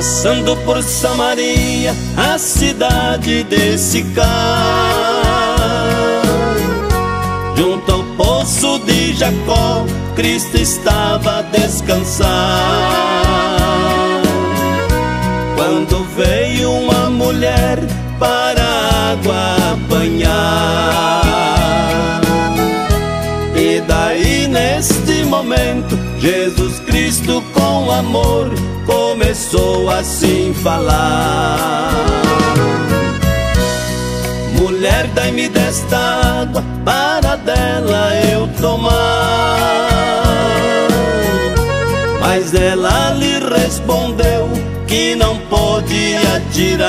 Passando por Samaria, a cidade de Sicar Junto ao poço de Jacó, Cristo estava a descansar. Quando veio uma mulher para a água apanhar. E daí neste momento, Jesus Cristo com amor começou assim falar. Mulher, dai-me desta água para dela eu tomar. Mas ela lhe respondeu que não podia tirar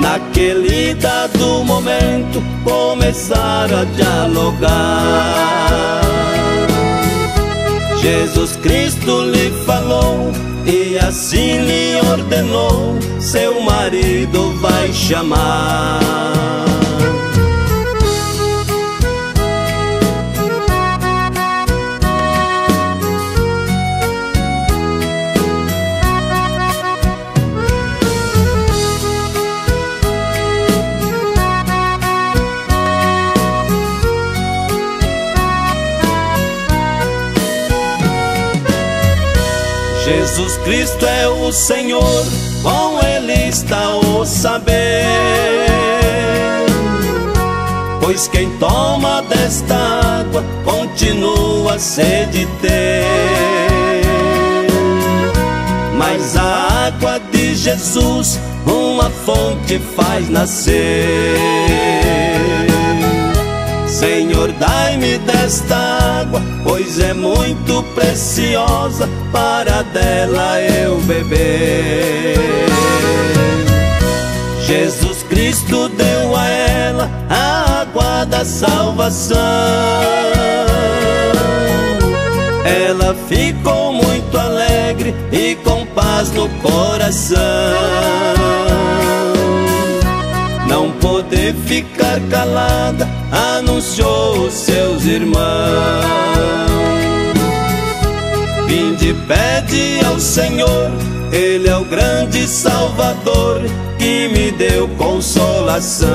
Naquele dado momento começaram a dialogar Jesus Cristo lhe falou e assim lhe ordenou: seu marido vai chamar. Jesus Cristo é o Senhor, com Ele está o saber. Pois quem toma desta água continua a sede ter. Mas a água de Jesus uma fonte faz nascer. Senhor, dai-me desta água, pois é muito preciosa para dela eu beber. Jesus Cristo deu a ela a água da salvação. Ela ficou muito alegre e com paz no coração não poder ficar calada, anunciou seus irmãos. Vinde, pede ao Senhor, Ele é o grande Salvador que me deu consolação.